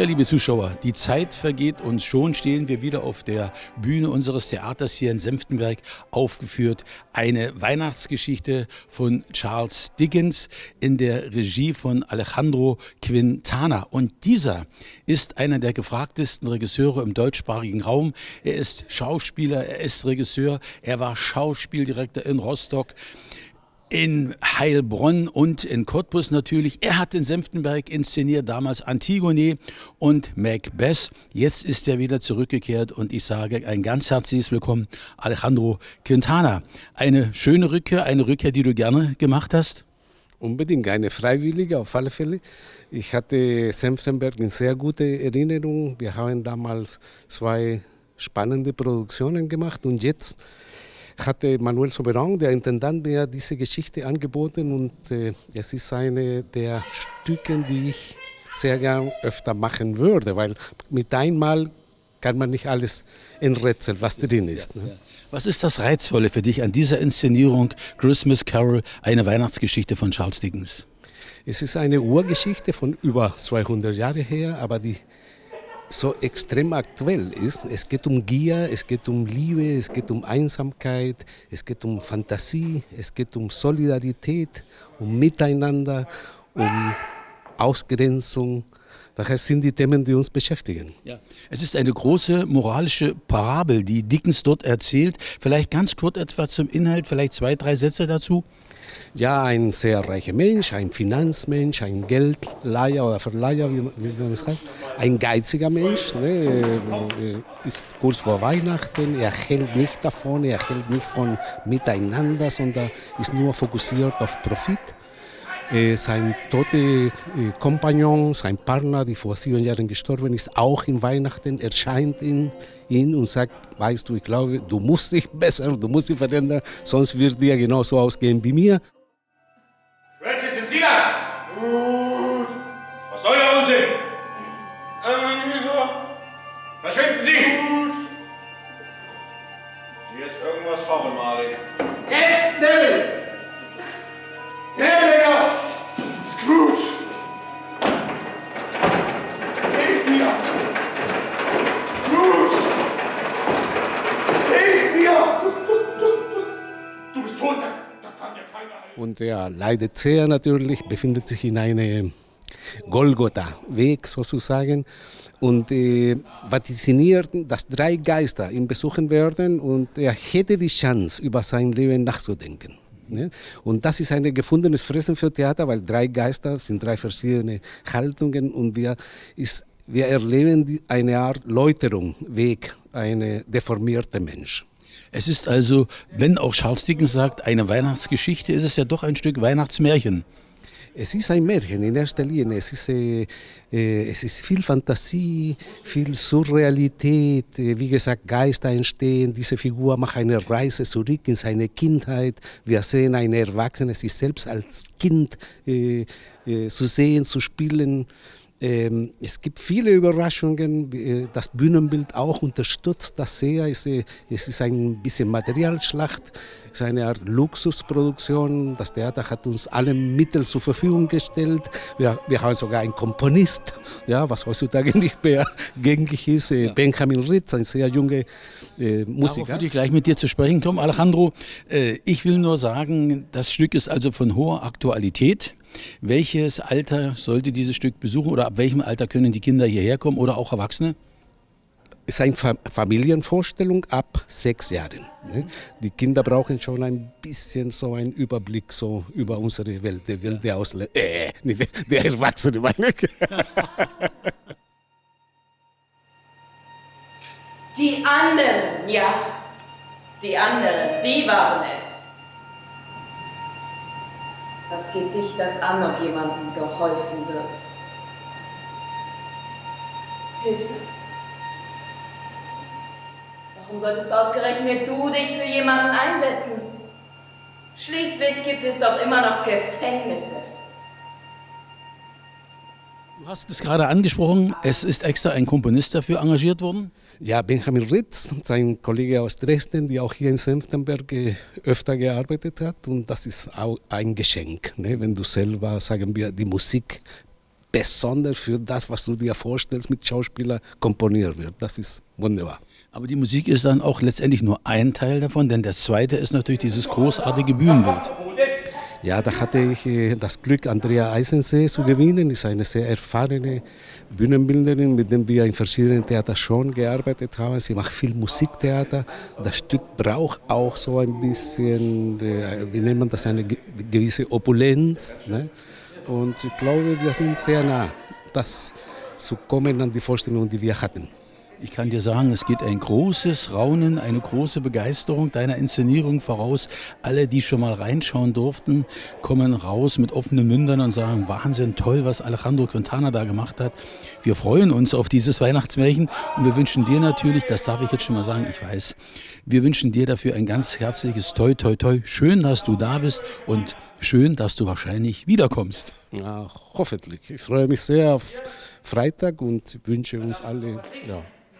Ja, liebe Zuschauer, die Zeit vergeht und schon stehen wir wieder auf der Bühne unseres Theaters hier in Senftenberg aufgeführt. Eine Weihnachtsgeschichte von Charles Dickens in der Regie von Alejandro Quintana. Und dieser ist einer der gefragtesten Regisseure im deutschsprachigen Raum. Er ist Schauspieler, er ist Regisseur, er war Schauspieldirektor in Rostock in Heilbronn und in Cottbus natürlich. Er hat in Senftenberg inszeniert, damals Antigone und Macbeth. Jetzt ist er wieder zurückgekehrt und ich sage ein ganz herzliches Willkommen, Alejandro Quintana. Eine schöne Rückkehr, eine Rückkehr, die du gerne gemacht hast? Unbedingt, eine freiwillige auf alle Fälle. Ich hatte Senftenberg in sehr gute Erinnerung. Wir haben damals zwei spannende Produktionen gemacht und jetzt hatte Manuel Soberan, der Intendant, mir diese Geschichte angeboten und äh, es ist eine der Stücke, die ich sehr gern öfter machen würde, weil mit einmal kann man nicht alles enträtseln, was drin ist. Ne? Was ist das Reizvolle für dich an dieser Inszenierung Christmas Carol, eine Weihnachtsgeschichte von Charles Dickens? Es ist eine Urgeschichte von über 200 Jahren her, aber die so extrem aktuell ist. Es geht um Gier, es geht um Liebe, es geht um Einsamkeit, es geht um Fantasie, es geht um Solidarität, um Miteinander, um Ausgrenzung. Daher sind die Themen, die uns beschäftigen. Ja. Es ist eine große moralische Parabel, die Dickens dort erzählt. Vielleicht ganz kurz etwas zum Inhalt, vielleicht zwei, drei Sätze dazu ja, ein sehr reicher Mensch, ein Finanzmensch, ein Geldleiher oder Verleiher, wie, wie man das heißt, ein geiziger Mensch, ne, äh, ist kurz vor Weihnachten, er hält nicht davon, er hält nicht von Miteinander, sondern ist nur fokussiert auf Profit. Äh, sein toter äh, Kompagnon, sein Partner, der vor sieben Jahren gestorben ist, auch in Weihnachten erscheint ihn, ihn und sagt, weißt du, ich glaube, du musst dich besser, du musst dich verändern, sonst wird dir genauso ausgehen wie mir. Ratchet, sind Sie das? Gut. Was soll der Unsinn? Ähm, wieso? Verschwinden Sie! Gut. Hier ist irgendwas faul, Malik. Und er leidet sehr natürlich, befindet sich in einem Golgotha-Weg sozusagen und äh, dass drei Geister ihn besuchen werden und er hätte die Chance, über sein Leben nachzudenken. Ne? Und das ist ein gefundenes Fressen für Theater, weil drei Geister sind drei verschiedene Haltungen und wir, ist, wir erleben eine Art Läuterung, Weg, eine deformierte Mensch. Es ist also, wenn auch Charles Dickens sagt, eine Weihnachtsgeschichte, ist es ja doch ein Stück Weihnachtsmärchen. Es ist ein Märchen in erster Linie. Es ist, äh, äh, es ist viel Fantasie, viel Surrealität. Äh, wie gesagt, Geister entstehen. Diese Figur macht eine Reise zurück in seine Kindheit. Wir sehen eine Erwachsene, sich selbst als Kind äh, äh, zu sehen, zu spielen. Ähm, es gibt viele Überraschungen. Äh, das Bühnenbild auch unterstützt das sehr. Es, äh, es ist ein bisschen Materialschlacht, es ist eine Art Luxusproduktion. Das Theater hat uns alle Mittel zur Verfügung gestellt. Wir, wir haben sogar einen Komponist, ja, was heutzutage nicht mehr gängig ist. Äh, Benjamin Ritz, ein sehr junger äh, Musiker. Darauf würde ich gleich mit dir zu sprechen kommen, Alejandro. Äh, ich will nur sagen, das Stück ist also von hoher Aktualität. Welches Alter sollte dieses Stück besuchen oder ab welchem Alter können die Kinder hierher kommen oder auch Erwachsene? Es ist eine Fa- Familienvorstellung ab sechs Jahren. Ne? Die Kinder brauchen schon ein bisschen so einen Überblick so über unsere Welt, die Welt der Ausländer, äh, der Erwachsene, meine ich. Die anderen, ja, die anderen, die waren es. Was geht dich das an, ob jemandem geholfen wird? Hilfe. Warum solltest ausgerechnet du dich für jemanden einsetzen? Schließlich gibt es doch immer noch Gefängnisse. Du hast es gerade angesprochen, es ist extra ein Komponist dafür engagiert worden. Ja, Benjamin Ritz, sein Kollege aus Dresden, der auch hier in Senftenberg äh, öfter gearbeitet hat. Und das ist auch ein Geschenk, ne? wenn du selber, sagen wir, die Musik besonders für das, was du dir vorstellst, mit Schauspieler komponiert wird. Das ist wunderbar. Aber die Musik ist dann auch letztendlich nur ein Teil davon, denn das zweite ist natürlich dieses großartige Bühnenbild. Ja, da hatte ich äh, das Glück, Andrea Eisensee zu gewinnen. Sie ist eine sehr erfahrene Bühnenbildnerin, mit der wir in verschiedenen Theatern schon gearbeitet haben. Sie macht viel Musiktheater. Das Stück braucht auch so ein bisschen, äh, wie nennt man das, eine gewisse Opulenz. Ne? Und ich glaube, wir sind sehr nah, das zu kommen an die Vorstellung, die wir hatten. Ich kann dir sagen, es geht ein großes Raunen, eine große Begeisterung deiner Inszenierung voraus. Alle, die schon mal reinschauen durften, kommen raus mit offenen Mündern und sagen, Wahnsinn, toll, was Alejandro Quintana da gemacht hat. Wir freuen uns auf dieses Weihnachtsmärchen und wir wünschen dir natürlich, das darf ich jetzt schon mal sagen, ich weiß, wir wünschen dir dafür ein ganz herzliches Toi, Toi, Toi. Schön, dass du da bist und schön, dass du wahrscheinlich wiederkommst. Ja, hoffentlich. Ich freue mich sehr auf Freitag und wünsche uns alle ja,